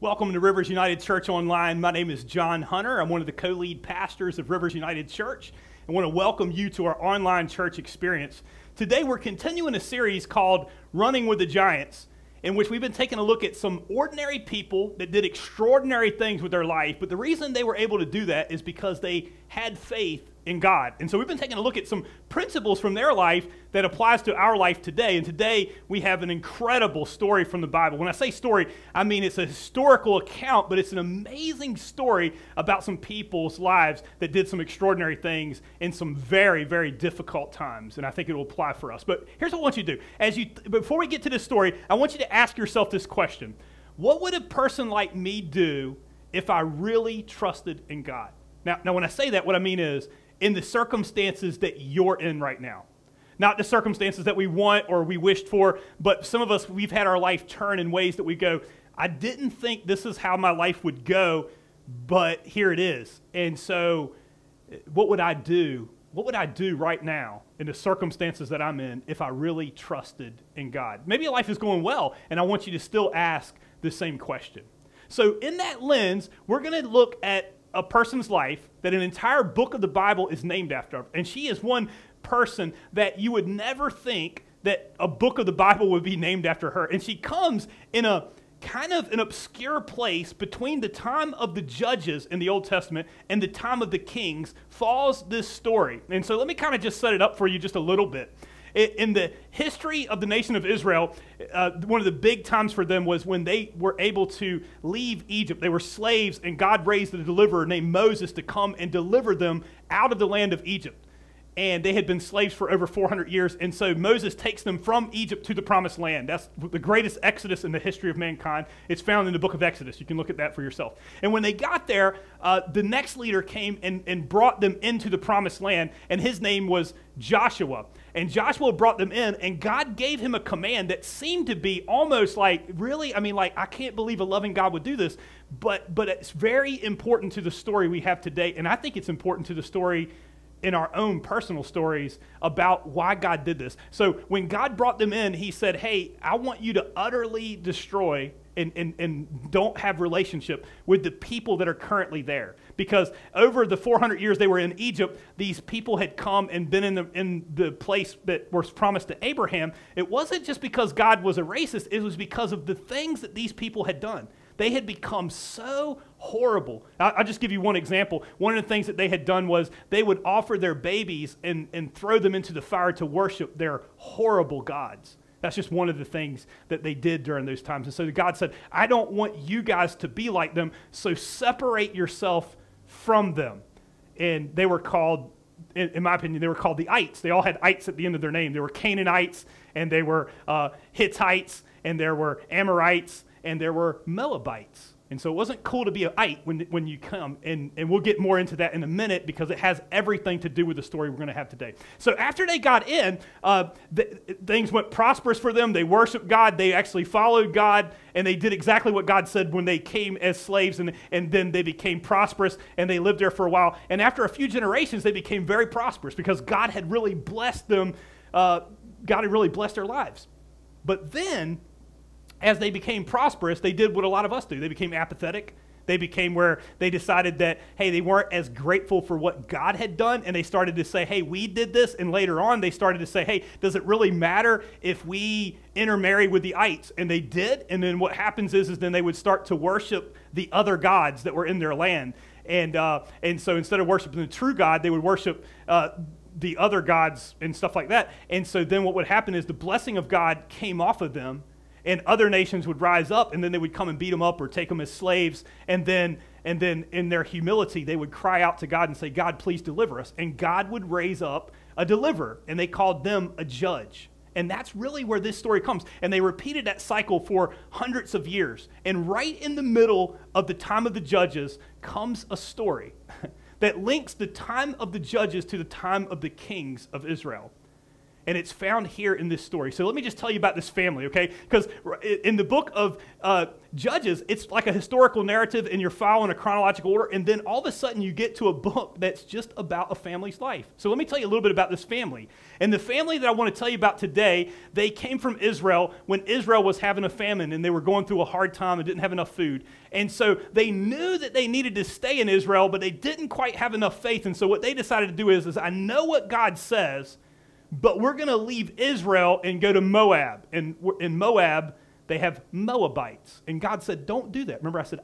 Welcome to Rivers United Church Online. My name is John Hunter. I'm one of the co lead pastors of Rivers United Church. I want to welcome you to our online church experience. Today, we're continuing a series called Running with the Giants, in which we've been taking a look at some ordinary people that did extraordinary things with their life. But the reason they were able to do that is because they had faith in God. And so we've been taking a look at some principles from their life that applies to our life today. And today we have an incredible story from the Bible. When I say story, I mean it's a historical account, but it's an amazing story about some people's lives that did some extraordinary things in some very, very difficult times. And I think it will apply for us. But here's what I want you to do. As you before we get to this story, I want you to ask yourself this question. What would a person like me do if I really trusted in God? Now, now when I say that, what I mean is in the circumstances that you're in right now. Not the circumstances that we want or we wished for, but some of us, we've had our life turn in ways that we go, I didn't think this is how my life would go, but here it is. And so, what would I do? What would I do right now in the circumstances that I'm in if I really trusted in God? Maybe life is going well, and I want you to still ask the same question. So, in that lens, we're going to look at a person's life that an entire book of the Bible is named after. And she is one person that you would never think that a book of the Bible would be named after her. And she comes in a kind of an obscure place between the time of the judges in the Old Testament and the time of the kings falls this story. And so let me kind of just set it up for you just a little bit in the history of the nation of Israel, uh, one of the big times for them was when they were able to leave Egypt. They were slaves, and God raised a deliverer named Moses to come and deliver them out of the land of Egypt and they had been slaves for over 400 years. And so Moses takes them from Egypt to the promised land. That's the greatest exodus in the history of mankind. It's found in the book of Exodus. You can look at that for yourself. And when they got there, uh, the next leader came and, and brought them into the promised land, and his name was Joshua. And Joshua brought them in, and God gave him a command that seemed to be almost like, really, I mean, like, I can't believe a loving God would do this, but, but it's very important to the story we have today. And I think it's important to the story in our own personal stories about why God did this. So when God brought them in, he said, Hey, I want you to utterly destroy and, and, and don't have relationship with the people that are currently there. Because over the 400 years they were in Egypt, these people had come and been in the, in the place that was promised to Abraham. It wasn't just because God was a racist, it was because of the things that these people had done. They had become so horrible. I'll just give you one example. One of the things that they had done was they would offer their babies and, and throw them into the fire to worship their horrible gods. That's just one of the things that they did during those times. And so God said, I don't want you guys to be like them, so separate yourself from them. And they were called, in, my opinion, they were called the ites. They all had ites at the end of their name. They were Canaanites, and they were uh, Hittites, and there were Amorites, and there were Moabites. And so it wasn't cool to be an ite when, when you come. And, and we'll get more into that in a minute because it has everything to do with the story we're going to have today. So after they got in, uh, things went prosperous for them. They worshiped God. They actually followed God. And they did exactly what God said when they came as slaves. And, and then they became prosperous and they lived there for a while. And after a few generations, they became very prosperous because God had really blessed them. Uh, God had really blessed their lives. But then as they became prosperous, they did what a lot of us do. They became apathetic. They became where they decided that, hey, they weren't as grateful for what God had done, and they started to say, hey, we did this. And later on, they started to say, hey, does it really matter if we intermarry with the ites? And they did. And then what happens is, is then they would start to worship the other gods that were in their land. And, uh, and so instead of worshiping the true God, they would worship uh, the other gods and stuff like that. And so then what would happen is the blessing of God came off of them and other nations would rise up and then they would come and beat them up or take them as slaves. And then and then in their humility they would cry out to god and say god please deliver us. And god would raise up a deliverer and they called them a judge. And that's really where this story comes. And they repeated that cycle for hundreds of years. And right in the middle of the time of the judges comes a story that links the time of the judges to the time of the kings of israel and it's found here in this story. So let me just tell you about this family, okay? Because in the book of uh, Judges, it's like a historical narrative, and you're following a chronological order, and then all of a sudden you get to a book that's just about a family's life. So let me tell you a little bit about this family. And the family that I want to tell you about today, they came from Israel when Israel was having a famine and they were going through a hard time and didn't have enough food. And so they knew that they needed to stay in Israel, but they didn't quite have enough faith. And so what they decided to do is, is I know what God says but we're going to leave Israel and go to Moab. And in Moab, they have Moabites. And God said, Don't do that. Remember, I said?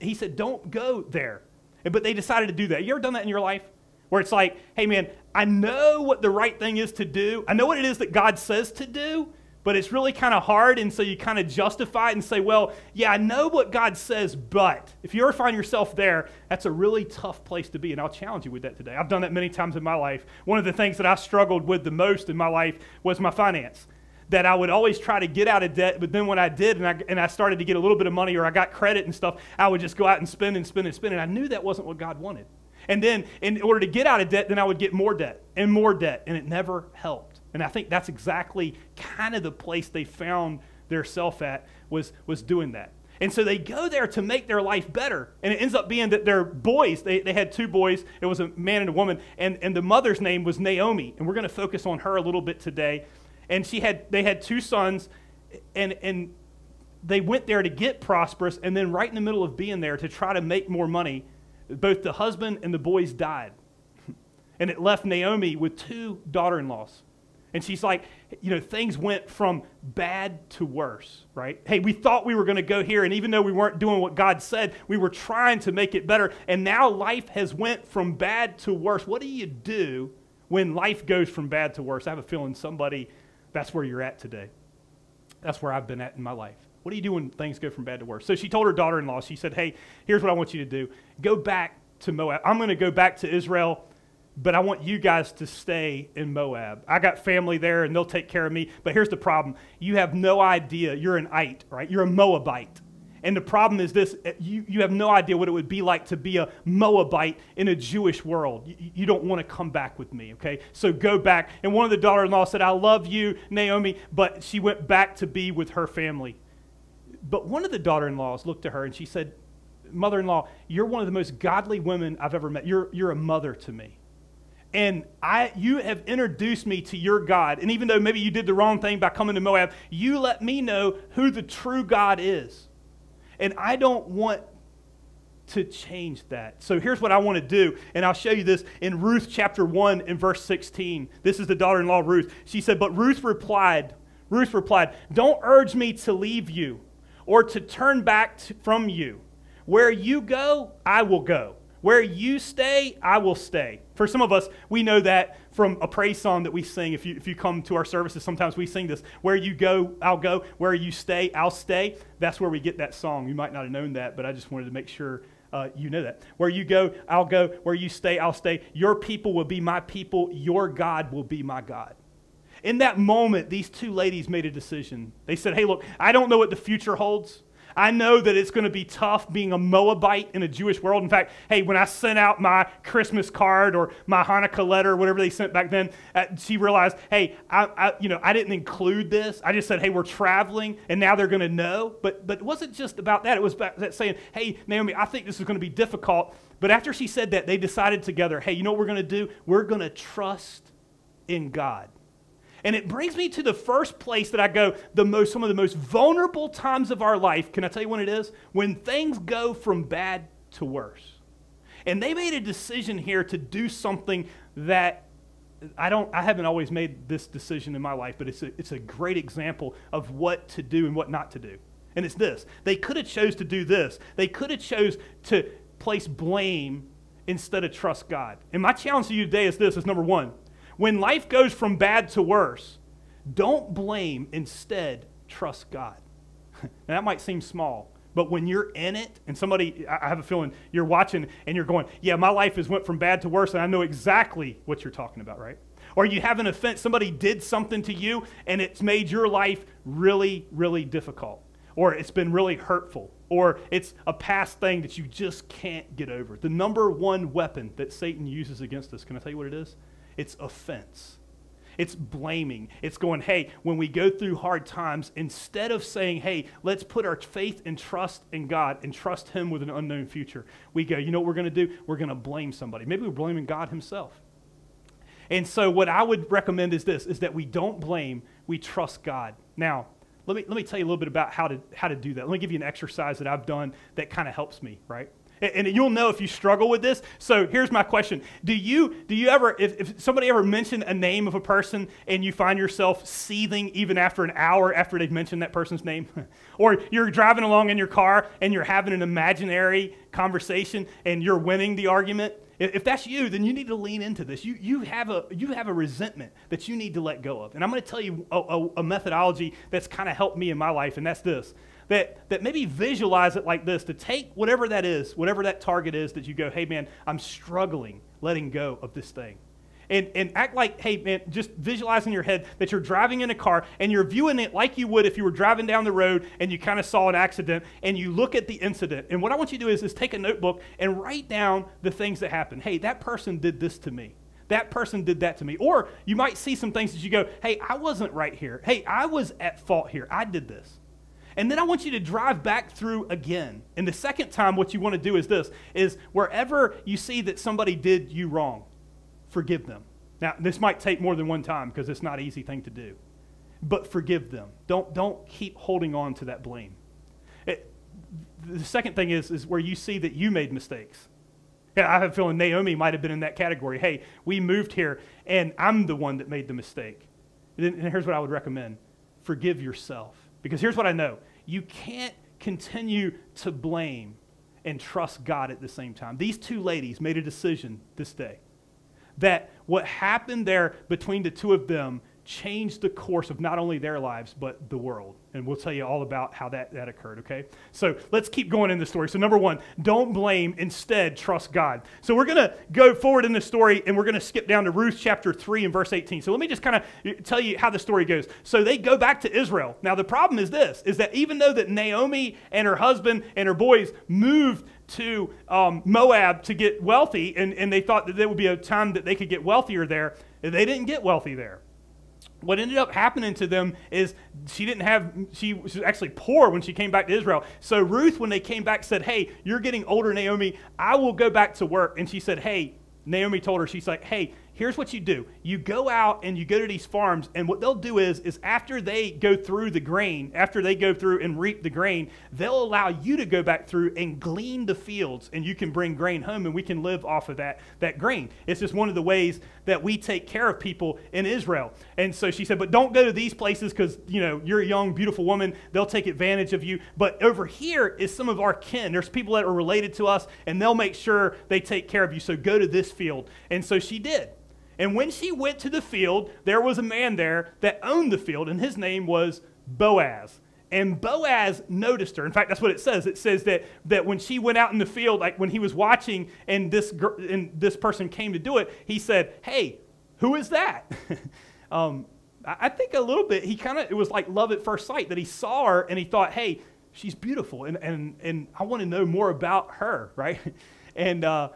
He said, Don't go there. But they decided to do that. You ever done that in your life? Where it's like, hey, man, I know what the right thing is to do. I know what it is that God says to do, but it's really kind of hard. And so you kind of justify it and say, well, yeah, I know what God says, but if you ever find yourself there, that's a really tough place to be. And I'll challenge you with that today. I've done that many times in my life. One of the things that I struggled with the most in my life was my finance. That I would always try to get out of debt, but then when I did and I, and I started to get a little bit of money or I got credit and stuff, I would just go out and spend and spend and spend. And I knew that wasn't what God wanted. And then in order to get out of debt, then I would get more debt and more debt, and it never helped. And I think that's exactly kind of the place they found their self at was, was doing that. And so they go there to make their life better. And it ends up being that their boys, they, they had two boys. It was a man and a woman. And, and the mother's name was Naomi. And we're going to focus on her a little bit today. And she had, they had two sons. And, and they went there to get prosperous. And then, right in the middle of being there to try to make more money, both the husband and the boys died. And it left Naomi with two daughter in laws. And she's like, you know, things went from bad to worse, right? Hey, we thought we were going to go here, and even though we weren't doing what God said, we were trying to make it better. And now life has went from bad to worse. What do you do when life goes from bad to worse? I have a feeling somebody, that's where you're at today. That's where I've been at in my life. What do you do when things go from bad to worse? So she told her daughter in law, she said, Hey, here's what I want you to do. Go back to Moab. I'm going to go back to Israel but I want you guys to stay in Moab. I got family there and they'll take care of me. But here's the problem you have no idea. You're an ite, right? You're a Moabite. And the problem is this eh, you, you have no idea what it would be like to be a Moabite in a Jewish world. You, you don't want to come back with me, okay? So go back. And one of the daughter in law said, I love you, Naomi, but she went back to be with her family. But one of the daughter in laws looked to her and she said, Mother in law, you're one of the most godly women I've ever met. You're, you're a mother to me and I, you have introduced me to your God. And even though maybe you did the wrong thing by coming to Moab, you let me know who the true God is. And I don't want to change that. So here's what I want to do, and I'll show you this in Ruth chapter 1 in verse 16. This is the daughter in law Ruth. She said, But Ruth replied, Ruth replied, Don't urge me to leave you or to turn back from you. Where you go, I will go. Where you stay, I will stay. For some of us, we know that from a praise song that we sing. If you, if you come to our services, sometimes we sing this Where you go, I'll go. Where you stay, I'll stay. That's where we get that song. You might not have known that, but I just wanted to make sure uh, you know that. Where you go, I'll go. Where you stay, I'll stay. Your people will be my people. Your God will be my God. In that moment, these two ladies made a decision. They said, Hey, look, I don't know what the future holds. I know that it's going to be tough being a Moabite in a Jewish world. In fact, hey, when I sent out my Christmas card or my Hanukkah letter, whatever they sent back then, uh, she realized, hey, I, I, you know, I didn't include this. I just said, hey, we're traveling, and now they're going to know. But, but it wasn't just about that. It was about that saying, hey, Naomi, I think this is going to be difficult. But after she said that, they decided together, hey, you know what we're going to do? We're going to trust in God. And it brings me to the first place that I go, the most, some of the most vulnerable times of our life. Can I tell you when it is? When things go from bad to worse. And they made a decision here to do something that I don't I haven't always made this decision in my life, but it's a, it's a great example of what to do and what not to do. And it's this. They could have chose to do this. They could have chose to place blame instead of trust God. And my challenge to you today is this is number 1. When life goes from bad to worse, don't blame, instead, trust God. now, that might seem small, but when you're in it, and somebody, I have a feeling you're watching and you're going, yeah, my life has went from bad to worse, and I know exactly what you're talking about, right? Or you have an offense, somebody did something to you, and it's made your life really, really difficult. Or it's been really hurtful. Or it's a past thing that you just can't get over. The number one weapon that Satan uses against us, can I tell you what it is? It's offense. It's blaming. It's going, hey, when we go through hard times, instead of saying, hey, let's put our faith and trust in God and trust Him with an unknown future, we go, you know what we're going to do? We're going to blame somebody. Maybe we're blaming God Himself. And so, what I would recommend is this: is that we don't blame, we trust God. Now, let me let me tell you a little bit about how to how to do that. Let me give you an exercise that I've done that kind of helps me, right? And you'll know if you struggle with this. So here's my question. Do you, do you ever, if, if somebody ever mentioned a name of a person and you find yourself seething even after an hour after they've mentioned that person's name? or you're driving along in your car and you're having an imaginary conversation and you're winning the argument? If that's you, then you need to lean into this. You, you, have, a, you have a resentment that you need to let go of. And I'm going to tell you a, a, a methodology that's kind of helped me in my life, and that's this that, that maybe visualize it like this to take whatever that is, whatever that target is that you go, hey man, I'm struggling letting go of this thing. And, and act like, hey man, just visualize in your head that you're driving in a car and you're viewing it like you would if you were driving down the road and you kind of saw an accident and you look at the incident. And what I want you to do is, is take a notebook and write down the things that happened. Hey, that person did this to me that person did that to me. Or you might see some things that you go, hey, I wasn't right here. Hey, I was at fault here. I did this. And then I want you to drive back through again. And the second time, what you want to do is this is wherever you see that somebody did you wrong, forgive them. Now, this might take more than one time because it's not an easy thing to do. But forgive them. Don't, don't keep holding on to that blame. It, the second thing is, is where you see that you made mistakes. Yeah, I have a feeling Naomi might have been in that category. Hey, we moved here, and I'm the one that made the mistake. And here's what I would recommend forgive yourself. Because here's what I know you can't continue to blame and trust God at the same time. These two ladies made a decision this day that what happened there between the two of them changed the course of not only their lives, but the world. And we'll tell you all about how that, that occurred, okay? So let's keep going in the story. So, number one, don't blame, instead, trust God. So, we're going to go forward in the story and we're going to skip down to Ruth chapter 3 and verse 18. So, let me just kind of tell you how the story goes. So, they go back to Israel. Now, the problem is this is that even though that Naomi and her husband and her boys moved to um, Moab to get wealthy, and, and they thought that there would be a time that they could get wealthier there, they didn't get wealthy there what ended up happening to them is she didn't have she was actually poor when she came back to israel. So ruth when they came back said hey you're getting older naomi. I will go back to work. And she said hey naomi told her she's like hey here's what you do. You go out and you go to these farms and what they'll do is is after they go through the grain after they go through and reap the grain they'll allow you to go back through and glean the fields and you can bring grain home and we can live off of that that grain. It's just one of the ways that we take care of people in israel. And so she said but don't go to these places because you know you're a young beautiful woman. They'll take advantage of you. But over here is some of our kin. There's people that are related to us and they'll make sure they take care of you. So go to this field. And so she did. And when she went to the field, there was a man there that owned the field, and his name was Boaz. And Boaz noticed her. In fact, that's what it says. It says that, that when she went out in the field, like when he was watching and this, and this person came to do it, he said, Hey, who is that? um, I think a little bit, he kind of, it was like love at first sight that he saw her and he thought, Hey, she's beautiful, and, and, and I want to know more about her, right? And, uh,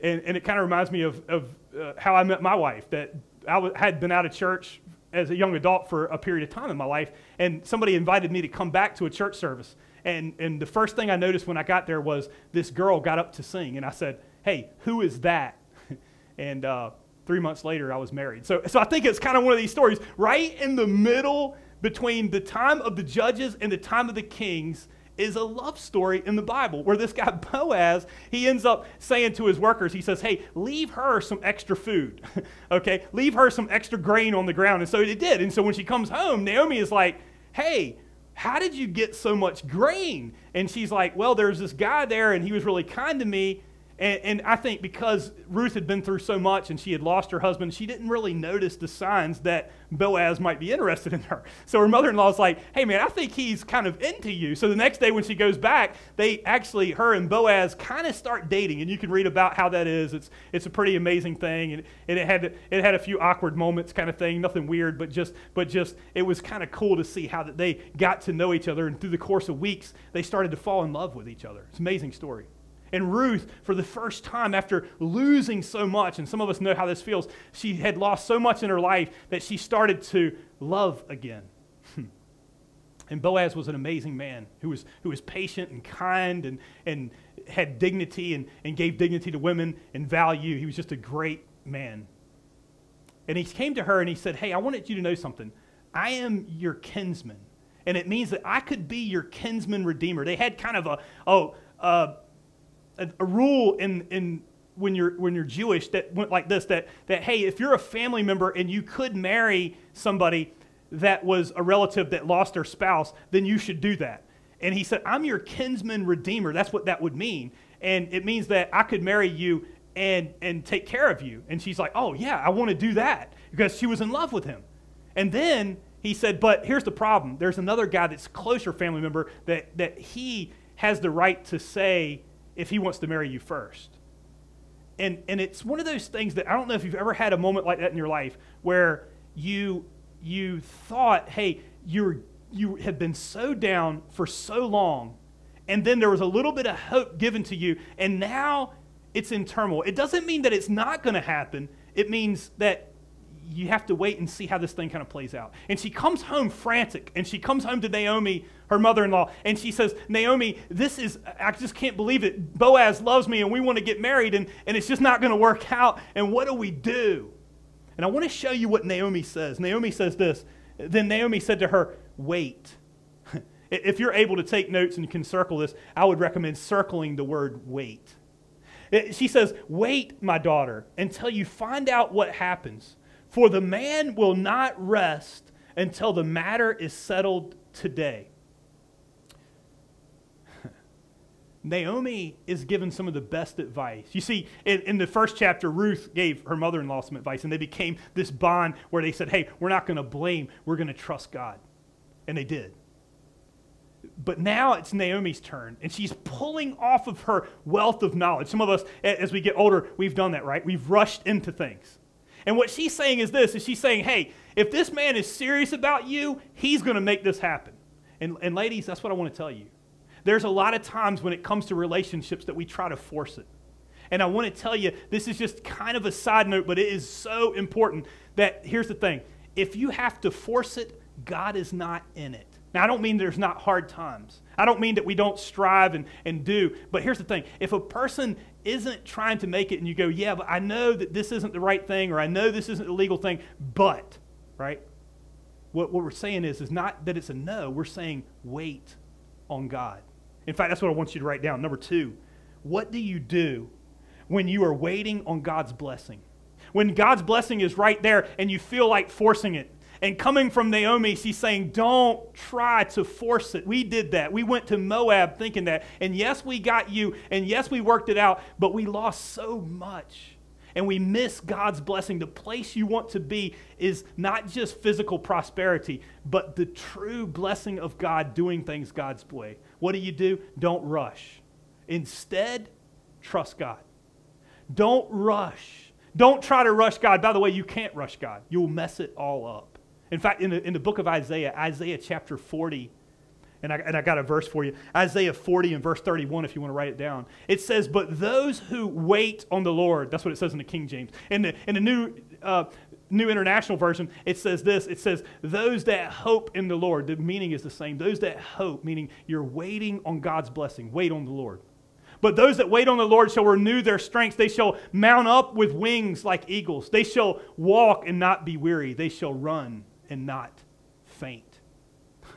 and, and it kind of reminds me of, of uh, how I met my wife, that I w- had been out of church as a young adult for a period of time in my life, and somebody invited me to come back to a church service. And, and the first thing I noticed when I got there was this girl got up to sing, and I said, Hey, who is that? and uh, three months later, I was married. So, so I think it's kind of one of these stories right in the middle between the time of the judges and the time of the kings is a love story in the Bible where this guy Boaz, he ends up saying to his workers, he says, Hey, leave her some extra food. okay, leave her some extra grain on the ground. And so they did. And so when she comes home, Naomi is like, Hey, how did you get so much grain? And she's like, Well, there's this guy there, and he was really kind to me. And, and, I think because Ruth had been through so much and she had lost her husband, she didn't really notice the signs that Boaz might be interested in her. So her mother in law is like, hey man, I think he's kind of into you. So the next day when she goes back, they actually, her and Boaz kind of start dating. And you can read about how that is. It's, it's a pretty amazing thing. And, and it, had, it had a few awkward moments kind of thing, nothing weird, but just, but just it was kind of cool to see how that they got to know each other. And through the course of weeks, they started to fall in love with each other. It's an amazing story. And Ruth, for the first time after losing so much, and some of us know how this feels, she had lost so much in her life that she started to love again. and Boaz was an amazing man who was, who was patient and kind and, and had dignity and, and gave dignity to women and value. He was just a great man. And he came to her and he said, Hey, I wanted you to know something. I am your kinsman. And it means that I could be your kinsman redeemer. They had kind of a, oh, uh, a, a rule in, in when you're when you're Jewish that went like this that that hey if you're a family member and you could marry somebody that was a relative that lost their spouse then you should do that. And he said I'm your kinsman redeemer. That's what that would mean. And it means that I could marry you and and take care of you. And she's like oh yeah I want to do that because she was in love with him. And then he said, but here's the problem. There's another guy that's closer family member that, that he has the right to say if he wants to marry you first. And, and it's one of those things that I don't know if you've ever had a moment like that in your life where you, you thought, hey, you're, you have been so down for so long, and then there was a little bit of hope given to you, and now it's in turmoil. It doesn't mean that it's not going to happen. It means that you have to wait and see how this thing kind of plays out. And she comes home frantic, and she comes home to Naomi, her mother in law, and she says, Naomi, this is, I just can't believe it. Boaz loves me, and we want to get married, and, and it's just not going to work out. And what do we do? And I want to show you what Naomi says. Naomi says this. Then Naomi said to her, Wait. if you're able to take notes and you can circle this, I would recommend circling the word wait. She says, Wait, my daughter, until you find out what happens. For the man will not rest until the matter is settled today. Naomi is given some of the best advice. You see, in, in the first chapter, Ruth gave her mother in law some advice, and they became this bond where they said, Hey, we're not going to blame, we're going to trust God. And they did. But now it's Naomi's turn, and she's pulling off of her wealth of knowledge. Some of us, as we get older, we've done that, right? We've rushed into things. And what she's saying is this, is she's saying, hey, if this man is serious about you, he's going to make this happen. And, and ladies, that's what I want to tell you. There's a lot of times when it comes to relationships that we try to force it. And I want to tell you, this is just kind of a side note, but it is so important that here's the thing. If you have to force it, God is not in it. Now, I don't mean there's not hard times. I don't mean that we don't strive and, and do. But here's the thing if a person isn't trying to make it and you go, yeah, but I know that this isn't the right thing or I know this isn't the legal thing, but, right? What, what we're saying is, is not that it's a no, we're saying wait on God. In fact, that's what I want you to write down. Number two, what do you do when you are waiting on God's blessing? When God's blessing is right there and you feel like forcing it, and coming from Naomi, she's saying, Don't try to force it. We did that. We went to Moab thinking that. And yes, we got you. And yes, we worked it out. But we lost so much. And we miss God's blessing. The place you want to be is not just physical prosperity, but the true blessing of God doing things God's way. What do you do? Don't rush. Instead, trust God. Don't rush. Don't try to rush God. By the way, you can't rush God, you'll mess it all up. In fact, in the, in the book of Isaiah, Isaiah chapter 40, and I, and I got a verse for you Isaiah 40 and verse 31, if you want to write it down. It says, But those who wait on the Lord, that's what it says in the King James. In the, in the new, uh, new International Version, it says this it says, Those that hope in the Lord. The meaning is the same. Those that hope, meaning you're waiting on God's blessing. Wait on the Lord. But those that wait on the Lord shall renew their strength. They shall mount up with wings like eagles. They shall walk and not be weary. They shall run and not faint.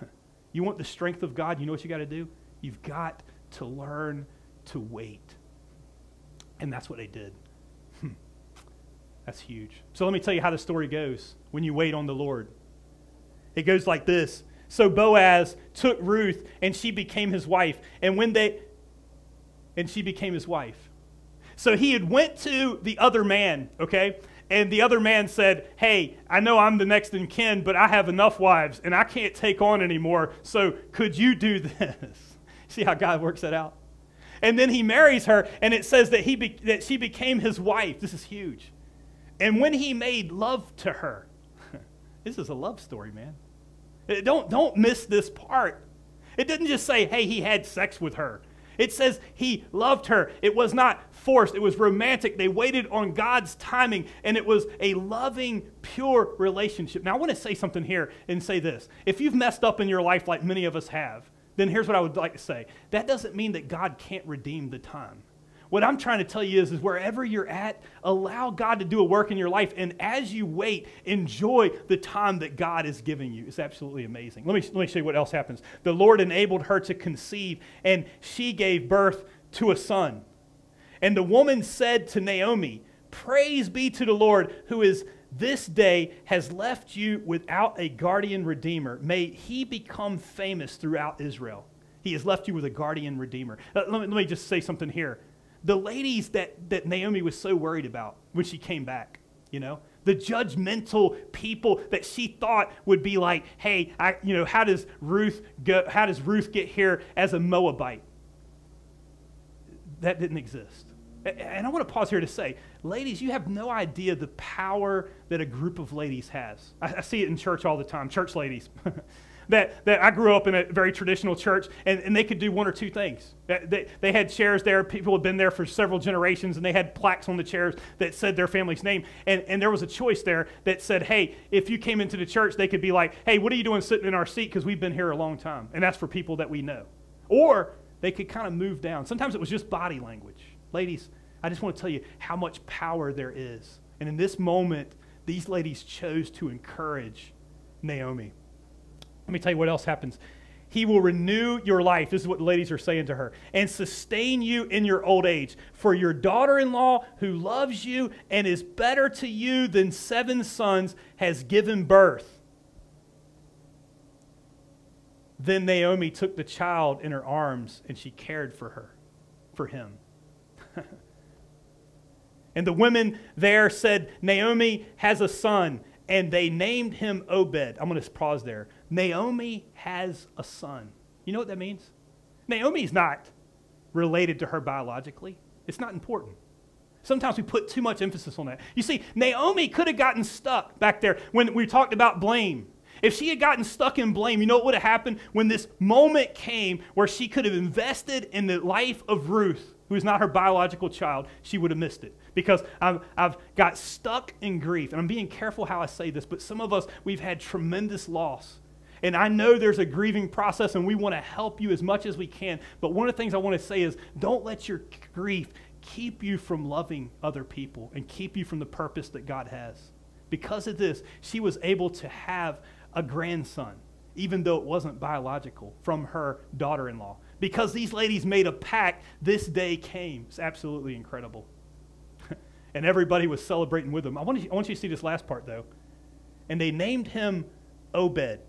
you want the strength of God? You know what you got to do? You've got to learn to wait. And that's what they did. That's huge. So let me tell you how the story goes when you wait on the Lord. It goes like this. So Boaz took Ruth and she became his wife. And when they and she became his wife. So he had went to the other man, okay? And the other man said, Hey, I know I'm the next in kin, but I have enough wives and I can't take on anymore. So could you do this? See how God works that out? And then he marries her, and it says that, he be, that she became his wife. This is huge. And when he made love to her, this is a love story, man. Don't, don't miss this part. It didn't just say, hey, he had sex with her. It says he loved her. It was not forced, it was romantic. They waited on God's timing, and it was a loving, pure relationship. Now, I want to say something here and say this. If you've messed up in your life like many of us have, then here's what I would like to say that doesn't mean that God can't redeem the time. What I'm trying to tell you is, is wherever you're at, allow God to do a work in your life. And as you wait, enjoy the time that God is giving you. It's absolutely amazing. Let me, let me show you what else happens. The Lord enabled her to conceive, and she gave birth to a son. And the woman said to Naomi, Praise be to the Lord who is this day has left you without a guardian redeemer. May he become famous throughout Israel. He has left you with a guardian redeemer. Uh, let, me, let me just say something here the ladies that, that Naomi was so worried about when she came back, you know, the judgmental people that she thought would be like, hey, I, you know, how does Ruth go, how does Ruth get here as a Moabite? That didn't exist. And I want to pause here to say, ladies, you have no idea the power that a group of ladies has. I, I see it in church all the time, church ladies. that, that I grew up in a very traditional church, and, and they could do one or two things. They, they had chairs there, people had been there for several generations, and they had plaques on the chairs that said their family's name. And, and there was a choice there that said, hey, if you came into the church, they could be like, hey, what are you doing sitting in our seat? Because we've been here a long time. And that's for people that we know. Or they could kind of move down. Sometimes it was just body language. Ladies, I just want to tell you how much power there is. And in this moment, these ladies chose to encourage Naomi. Let me tell you what else happens. He will renew your life. This is what the ladies are saying to her. And sustain you in your old age. For your daughter in law, who loves you and is better to you than seven sons, has given birth. Then Naomi took the child in her arms and she cared for her, for him. and the women there said, Naomi has a son, and they named him Obed. I'm going to pause there. Naomi has a son. You know what that means? Naomi's not related to her biologically, it's not important. Sometimes we put too much emphasis on that. You see, Naomi could have gotten stuck back there when we talked about blame. If she had gotten stuck in blame, you know what would have happened when this moment came where she could have invested in the life of Ruth, who is not her biological child, she would have missed it. Because I've, I've got stuck in grief. And I'm being careful how I say this, but some of us, we've had tremendous loss. And I know there's a grieving process, and we want to help you as much as we can. But one of the things I want to say is don't let your grief keep you from loving other people and keep you from the purpose that God has. Because of this, she was able to have a grandson, even though it wasn't biological, from her daughter in law. Because these ladies made a pact, this day came. It's absolutely incredible. and everybody was celebrating with them. I want, you, I want you to see this last part, though. And they named him Obed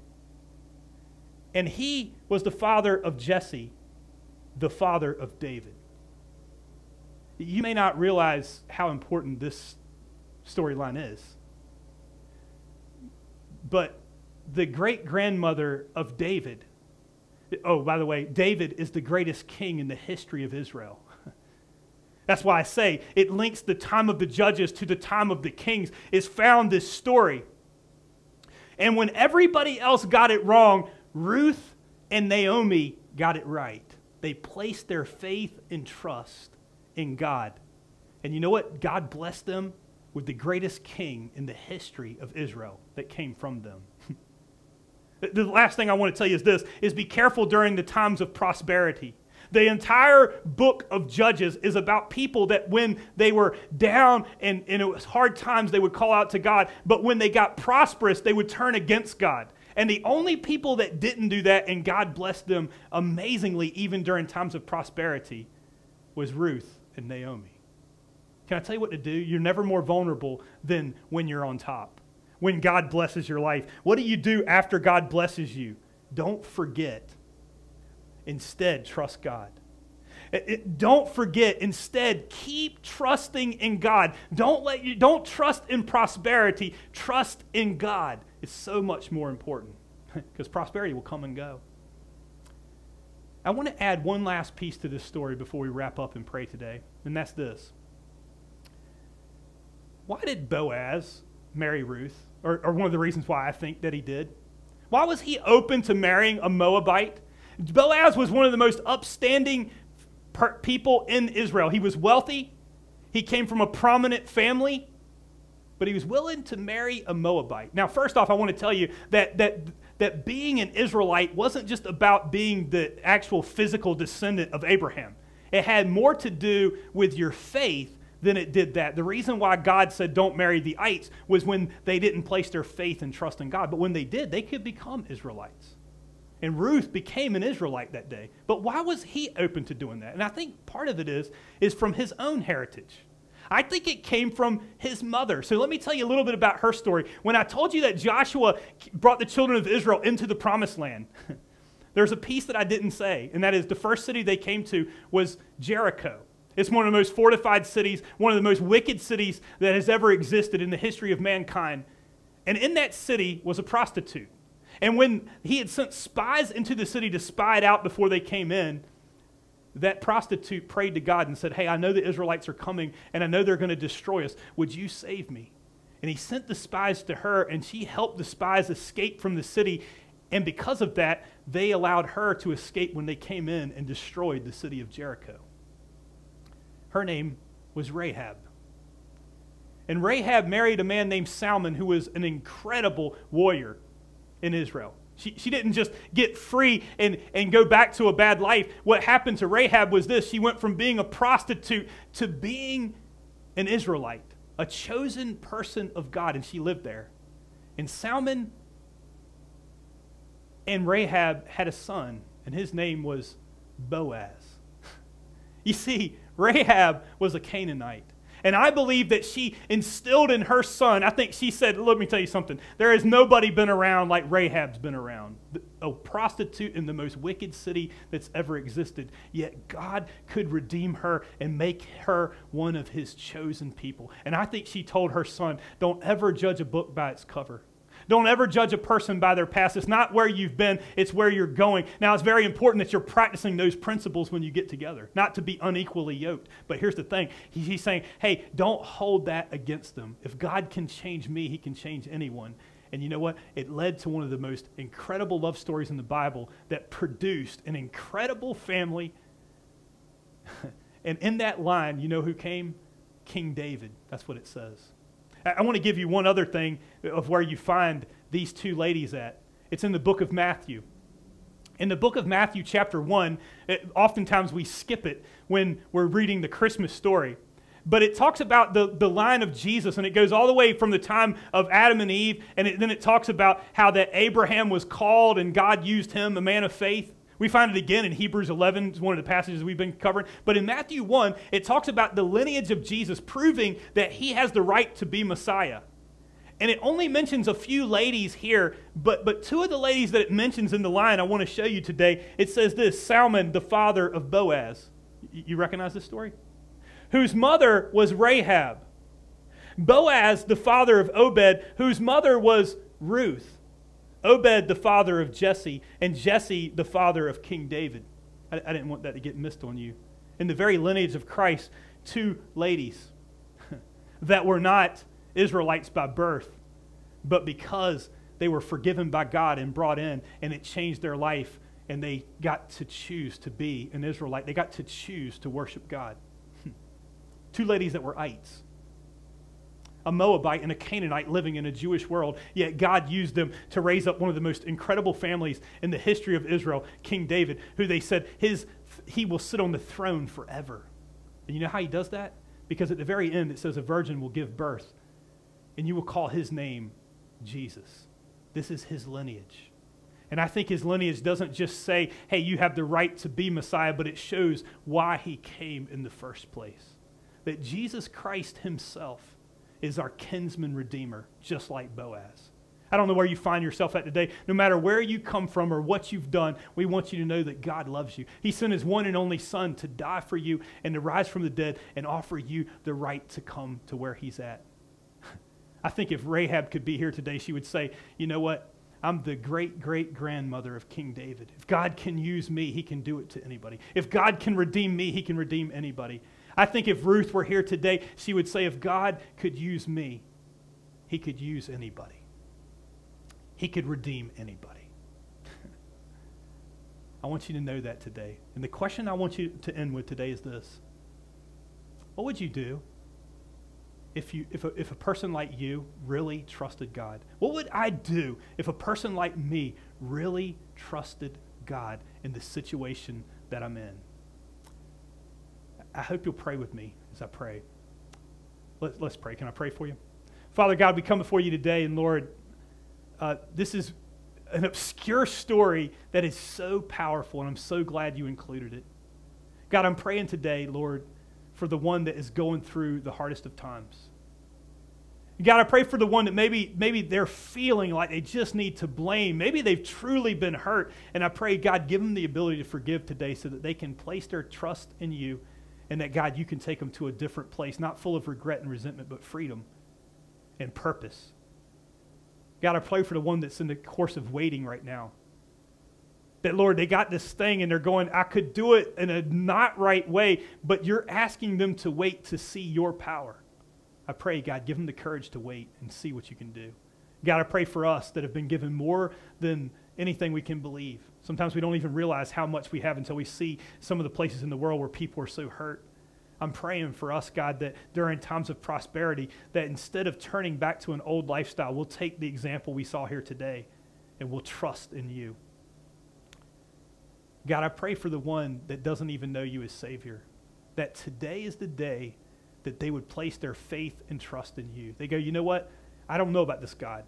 and he was the father of Jesse, the father of David. You may not realize how important this storyline is. But the great grandmother of David, oh, by the way, David is the greatest king in the history of Israel. That's why I say it links the time of the judges to the time of the kings, is found this story. And when everybody else got it wrong, Ruth and Naomi got it right. They placed their faith and trust in God. And you know what? God blessed them with the greatest king in the history of Israel that came from them. the last thing I want to tell you is this is be careful during the times of prosperity. The entire book of Judges is about people that when they were down and, and it was hard times, they would call out to God. But when they got prosperous, they would turn against God. And the only people that didn't do that, and God blessed them amazingly, even during times of prosperity, was Ruth and Naomi. Can I tell you what to do? You're never more vulnerable than when you're on top, when God blesses your life. What do you do after God blesses you? Don't forget. Instead, trust God. It, it, don't forget. Instead, keep trusting in God. Don't let you don't trust in prosperity. Trust in God is so much more important because prosperity will come and go. I want to add one last piece to this story before we wrap up and pray today, and that's this. Why did Boaz marry Ruth? Or, or one of the reasons why I think that he did. Why was he open to marrying a Moabite? Boaz was one of the most upstanding people in Israel. He was wealthy, he came from a prominent family, but he was willing to marry a Moabite. Now, first off, I want to tell you that, that, that being an Israelite wasn't just about being the actual physical descendant of Abraham, it had more to do with your faith than it did that. The reason why God said don't marry the ites was when they didn't place their faith and trust in God. But when they did, they could become Israelites. And Ruth became an Israelite that day. But why was he open to doing that? And I think part of it is, is from his own heritage. I think it came from his mother. So let me tell you a little bit about her story. When I told you that Joshua brought the children of Israel into the promised land, there's a piece that I didn't say, and that is the first city they came to was Jericho. It's one of the most fortified cities, one of the most wicked cities that has ever existed in the history of mankind. And in that city was a prostitute. And when he had sent spies into the city to spy it out before they came in, that prostitute prayed to God and said, Hey, I know the Israelites are coming and I know they're going to destroy us. Would you save me? And he sent the spies to her, and she helped the spies escape from the city. And because of that, they allowed her to escape when they came in and destroyed the city of Jericho. Her name was Rahab. And Rahab married a man named Salmon, who was an incredible warrior in Israel. She, she didn't just get free and, and go back to a bad life. What happened to Rahab was this she went from being a prostitute to being an Israelite, a chosen person of God, and she lived there. And Salmon and Rahab had a son, and his name was Boaz. You see, Rahab was a Canaanite. And I believe that she instilled in her son, I think she said, let me tell you something. There has nobody been around like Rahab's been around. A prostitute in the most wicked city that's ever existed. Yet God could redeem her and make her one of his chosen people. And I think she told her son, don't ever judge a book by its cover. Don't ever judge a person by their past. It's not where you've been, it's where you're going. Now, it's very important that you're practicing those principles when you get together, not to be unequally yoked. But here's the thing He's saying, hey, don't hold that against them. If God can change me, He can change anyone. And you know what? It led to one of the most incredible love stories in the Bible that produced an incredible family. and in that line, you know who came? King David. That's what it says. I want to give you one other thing of where you find these two ladies at. It's in the book of Matthew. In the book of Matthew, chapter 1, it, oftentimes we skip it when we're reading the Christmas story. But it talks about the, the line of Jesus, and it goes all the way from the time of Adam and Eve, and it, then it talks about how that Abraham was called and God used him, a man of faith. We find it again in Hebrews 11, it's one of the passages we've been covering. But in Matthew 1, it talks about the lineage of Jesus, proving that he has the right to be Messiah. And it only mentions a few ladies here, but, but two of the ladies that it mentions in the line I want to show you today. It says this Salmon, the father of Boaz. You recognize this story? Whose mother was Rahab. Boaz, the father of Obed, whose mother was Ruth. Obed, the father of Jesse, and Jesse, the father of King David. I, I didn't want that to get missed on you. In the very lineage of Christ, two ladies that were not Israelites by birth, but because they were forgiven by God and brought in, and it changed their life, and they got to choose to be an Israelite. They got to choose to worship God. Two ladies that were ites a Moabite and a Canaanite living in a Jewish world, yet God used them to raise up one of the most incredible families in the history of Israel, King David, who they said his, he will sit on the throne forever. And you know how he does that? Because at the very end it says a virgin will give birth, and you will call his name Jesus. This is his lineage. And I think his lineage doesn't just say, hey, you have the right to be Messiah, but it shows why he came in the first place. That Jesus Christ himself is our kinsman redeemer, just like Boaz. I don't know where you find yourself at today. No matter where you come from or what you've done, we want you to know that God loves you. He sent his one and only Son to die for you and to rise from the dead and offer you the right to come to where he's at. I think if Rahab could be here today, she would say, You know what? I'm the great great grandmother of King David. If God can use me, he can do it to anybody. If God can redeem me, he can redeem anybody. I think if Ruth were here today, she would say, if God could use me, he could use anybody. He could redeem anybody. I want you to know that today. And the question I want you to end with today is this What would you do if, you, if, a, if a person like you really trusted God? What would I do if a person like me really trusted God in the situation that I'm in? I hope you'll pray with me as I pray. Let, us pray. Can I pray for you? Father God, we come before you today, and Lord, uh, this is an obscure story that is so powerful, and I'm so glad you included it. God, I'm praying today, Lord, for the one that is going through the hardest of times. God, I pray for the one that maybe, maybe they're feeling like they just need to blame. Maybe they've truly been hurt. And I pray, God, give them the ability to forgive today so that they can place their trust in you and that, God, you can take them to a different place, not full of regret and resentment, but freedom and purpose. God, I pray for the one that's in the course of waiting right now. That, Lord, they got this thing and they're going, I could do it in a not right way, but you're asking them to wait to see your power. I pray, God, give them the courage to wait and see what you can do. God, I pray for us that have been given more than anything we can believe. Sometimes we don't even realize how much we have until we see some of the places in the world where people are so hurt. I'm praying for us, God, that during times of prosperity, that instead of turning back to an old lifestyle, we'll take the example we saw here today and we'll trust in you. God, I pray for the one that doesn't even know you as Savior, that today is the day that they would place their faith and trust in you. They go, you know what? I don't know about this God.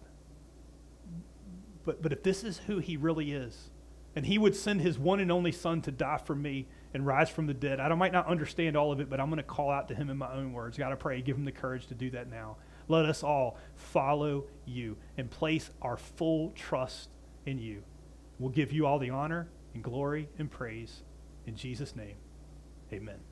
But, but if this is who he really is, and he would send his one and only son to die for me and rise from the dead. I might not understand all of it, but I'm going to call out to him in my own words. God, I pray, give him the courage to do that now. Let us all follow you and place our full trust in you. We'll give you all the honor and glory and praise. In Jesus' name, amen.